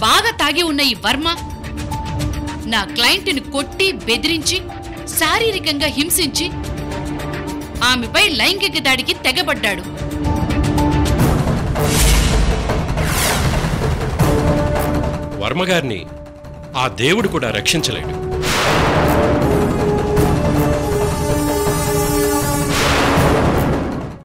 బాగా తాగి ఉన్న ఈ వర్మ నా క్లయింట్ని కొట్టి బెదిరించి శారీరకంగా హింసించి ఆమెపై లైంగిక దాడికి తెగబడ్డాడు. వర్మగారిని ఆ దేవుడు కూడా రక్షించలేడు.